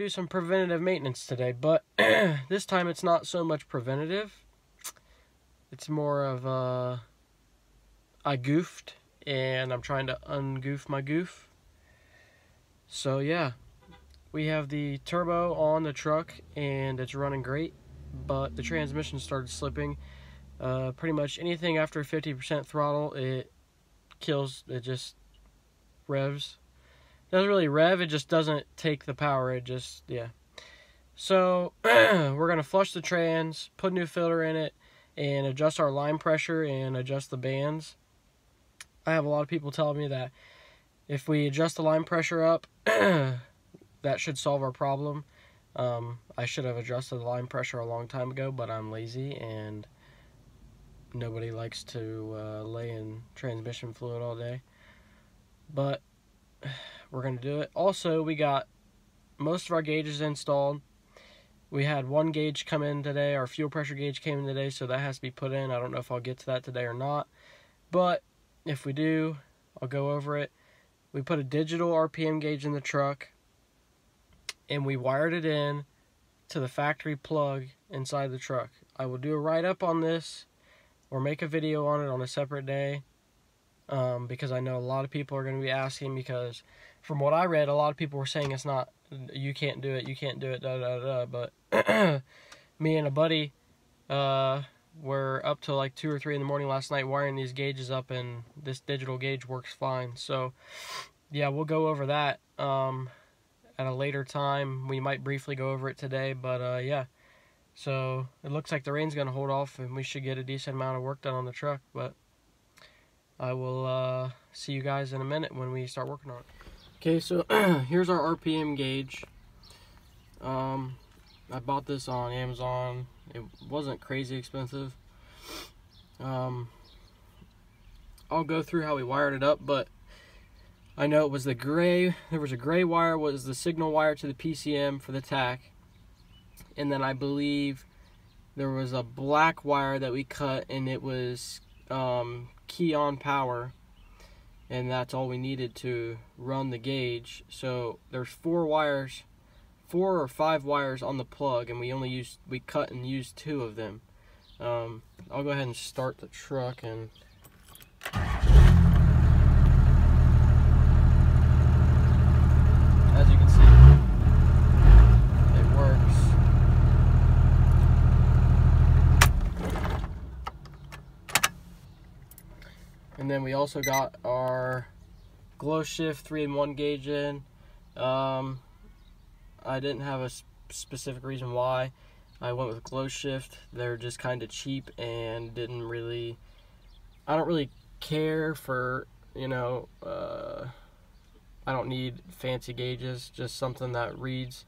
do some preventative maintenance today, but this time it's not so much preventative. It's more of uh, I goofed and I'm trying to ungoof my goof. So yeah, we have the turbo on the truck and it's running great, but the transmission started slipping. Uh, pretty much anything after 50% throttle, it kills, it just revs. Doesn't really rev, it just doesn't take the power, it just, yeah. So, we're going to flush the trans, put new filter in it, and adjust our line pressure and adjust the bands. I have a lot of people telling me that if we adjust the line pressure up, that should solve our problem. Um, I should have adjusted the line pressure a long time ago, but I'm lazy and nobody likes to uh, lay in transmission fluid all day. But we're going to do it. Also, we got most of our gauges installed. We had one gauge come in today. Our fuel pressure gauge came in today, so that has to be put in. I don't know if I'll get to that today or not. But if we do, I'll go over it. We put a digital RPM gauge in the truck, and we wired it in to the factory plug inside the truck. I will do a write-up on this or make a video on it on a separate day um, because I know a lot of people are going to be asking because from what I read, a lot of people were saying it's not, you can't do it, you can't do it, da da da. But me and a buddy uh, were up till like 2 or 3 in the morning last night wiring these gauges up, and this digital gauge works fine. So, yeah, we'll go over that um, at a later time. We might briefly go over it today, but uh, yeah. So, it looks like the rain's going to hold off, and we should get a decent amount of work done on the truck, but I will uh, see you guys in a minute when we start working on it. Okay, so here's our RPM gauge. Um, I bought this on Amazon. It wasn't crazy expensive. Um, I'll go through how we wired it up, but I know it was the gray, there was a gray wire was the signal wire to the PCM for the tach. And then I believe there was a black wire that we cut and it was um, key on power and that's all we needed to run the gauge. So there's four wires four or five wires on the plug and we only used we cut and used two of them. Um, I'll go ahead and start the truck and as you can see it works and then we also got our GlowShift 3 in 1 gauge in. Um, I didn't have a specific reason why. I went with GlowShift. They're just kind of cheap and didn't really I don't really care for you know uh, I don't need fancy gauges just something that reads.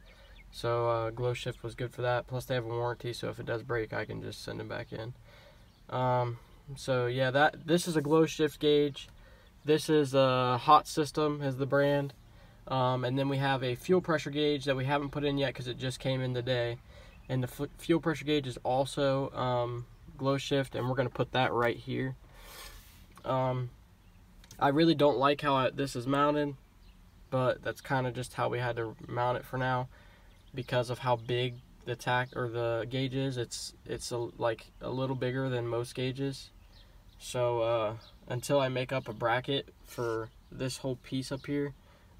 So uh, GlowShift was good for that. Plus they have a warranty so if it does break I can just send them back in. Um, so yeah that this is a GlowShift gauge. This is a hot system is the brand. Um, and then we have a fuel pressure gauge that we haven't put in yet because it just came in today. And the fuel pressure gauge is also um, GlowShift and we're going to put that right here. Um, I really don't like how I, this is mounted but that's kind of just how we had to mount it for now because of how big the tach or the gauges. It's it's a, like a little bigger than most gauges. So uh, until I make up a bracket for this whole piece up here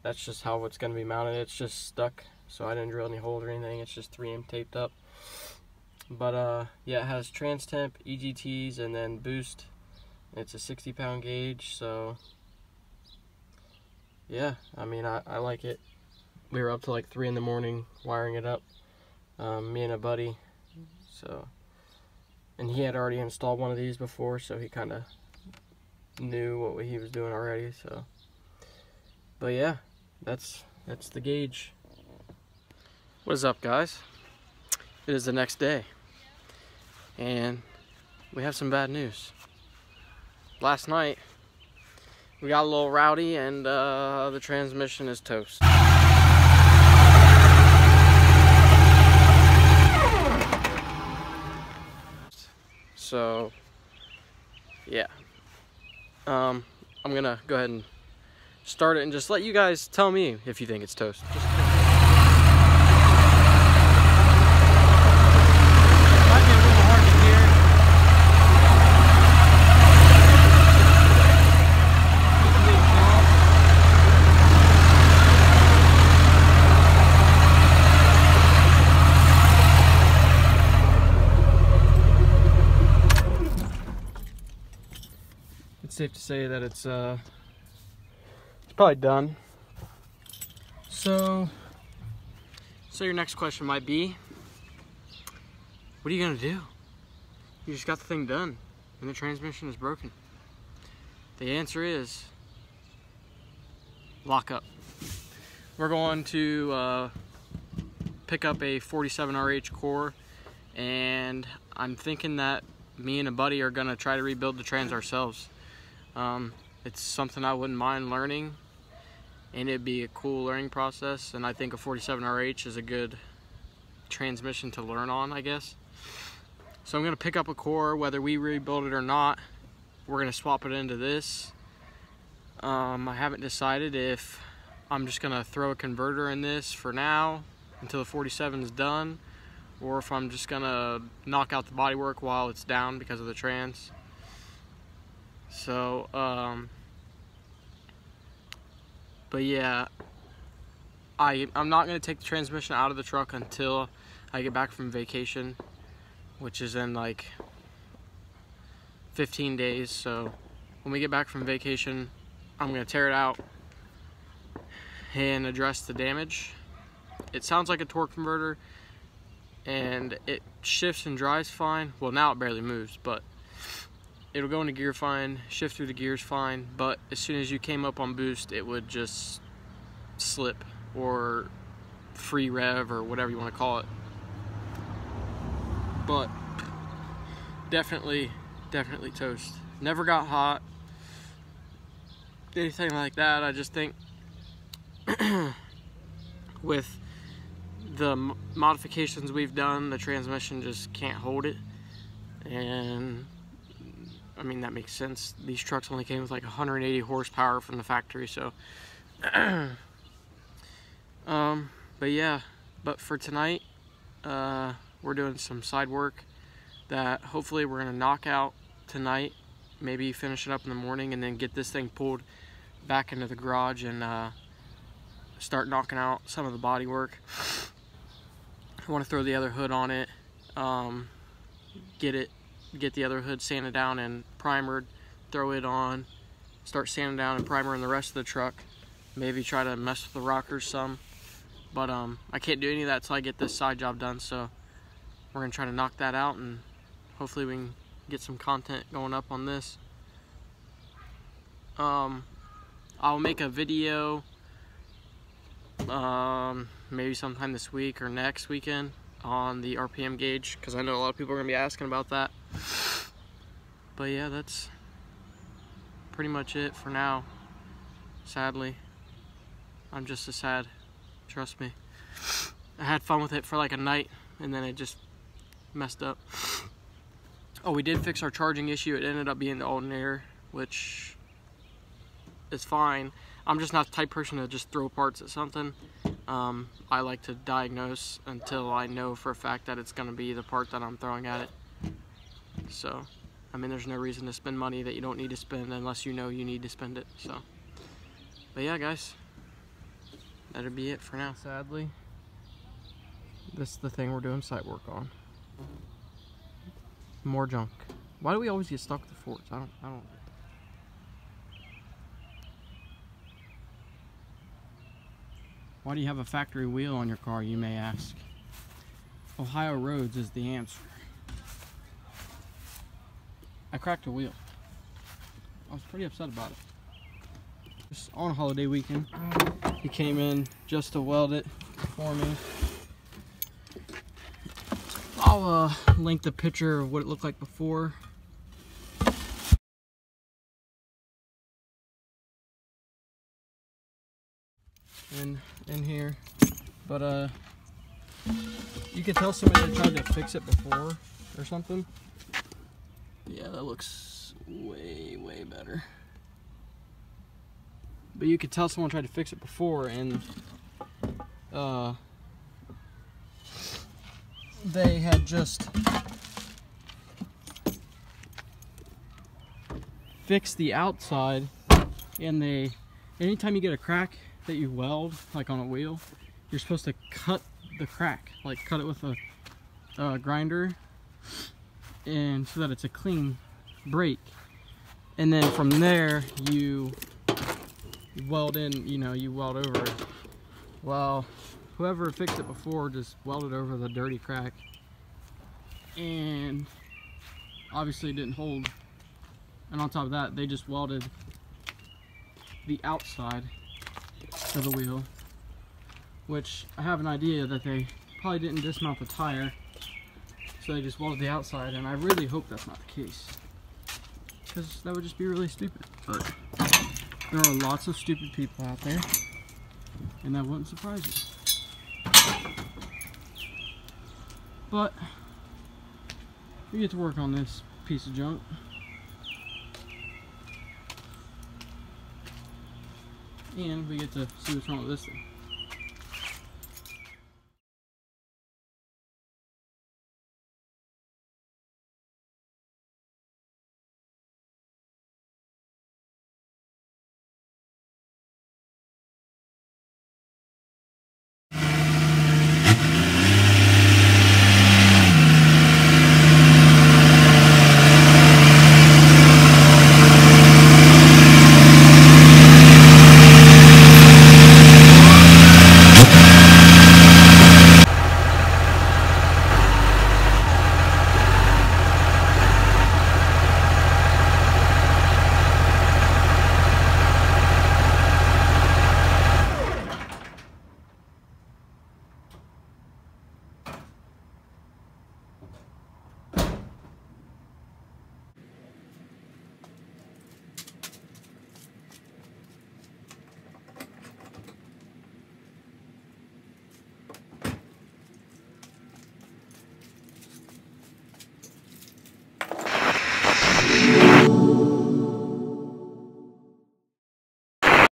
that's just how it's going to be mounted. It's just stuck so I didn't drill any holes or anything. It's just 3M taped up. But uh, yeah it has trans temp EGTs and then boost. It's a 60 pound gauge so yeah I mean I, I like it. We were up to like 3 in the morning wiring it up um, me and a buddy. So and he had already installed one of these before so he kind of knew what he was doing already so. But yeah that's that's the gauge. What is up guys? It is the next day and we have some bad news. Last night we got a little rowdy and uh, the transmission is toast so yeah um, I'm gonna go ahead and start it and just let you guys tell me if you think it's toast. It's safe to say that it's uh, it's probably done. So, so your next question might be, what are you gonna do? You just got the thing done, and the transmission is broken. The answer is lock up. We're going to uh, pick up a 47RH core, and I'm thinking that me and a buddy are gonna try to rebuild the trans ourselves. Um, it's something I wouldn't mind learning and it'd be a cool learning process and I think a 47RH is a good transmission to learn on I guess. So I'm gonna pick up a core whether we rebuild it or not we're gonna swap it into this. Um, I haven't decided if I'm just gonna throw a converter in this for now until the 47 is done or if I'm just gonna knock out the bodywork while it's down because of the trans. So, um, but yeah, I, I'm not gonna take the transmission out of the truck until I get back from vacation, which is in like 15 days. So when we get back from vacation, I'm gonna tear it out and address the damage. It sounds like a torque converter and it shifts and drives fine. Well, now it barely moves, but it'll go into gear fine, shift through the gears fine, but as soon as you came up on boost, it would just slip or free rev or whatever you want to call it. But definitely, definitely toast. Never got hot, anything like that. I just think with the modifications we've done, the transmission just can't hold it. And I mean, that makes sense. These trucks only came with like 180 horsepower from the factory, so. um, but yeah, but for tonight, uh, we're doing some side work that hopefully we're gonna knock out tonight. Maybe finish it up in the morning and then get this thing pulled back into the garage and uh, start knocking out some of the body work. I want to throw the other hood on it, um, get it, get the other hood sanded down and primered, throw it on, start sanding down and primering the rest of the truck. Maybe try to mess with the rockers some, but um, I can't do any of that until I get this side job done. So we're gonna try to knock that out and hopefully we can get some content going up on this. Um, I'll make a video um, maybe sometime this week or next weekend on the RPM gauge because I know a lot of people are to be asking about that. But yeah, that's pretty much it for now. Sadly, I'm just as sad. Trust me. I had fun with it for like a night and then it just messed up. Oh, we did fix our charging issue. It ended up being the alternator, which is fine. I'm just not the type person to just throw parts at something. Um, I like to diagnose until I know for a fact that it's going to be the part that I'm throwing at it. So, I mean, there's no reason to spend money that you don't need to spend unless you know you need to spend it. So, but yeah, guys, that'll be it for now. Sadly, this is the thing we're doing site work on. More junk. Why do we always get stuck with the Fords? I don't. I don't. Why do you have a factory wheel on your car, you may ask? Ohio Roads is the answer. I cracked a wheel. I was pretty upset about it. Just on holiday weekend, he came in just to weld it for me. I'll uh, link the picture of what it looked like before in in here. But uh you can tell somebody tried to fix it before or something. Yeah, that looks way, way better. But you could tell someone tried to fix it before and uh they had just fixed the outside and they anytime you get a crack that you weld, like on a wheel, you're supposed to cut the crack, like cut it with a, a grinder, and so that it's a clean break. and then from there you, weld in, you know, you weld over it. Well, whoever fixed it before just welded over the dirty crack and obviously didn't hold. And on top of that, they just welded the outside of the wheel, which I have an idea that they probably didn't dismount the tire, so they just welded the outside, and I really hope that's not the case, because that would just be really stupid. But there are lots of stupid people out there, and that wouldn't surprise you. But we get to work on this piece of junk. And we get to see what's wrong with this thing.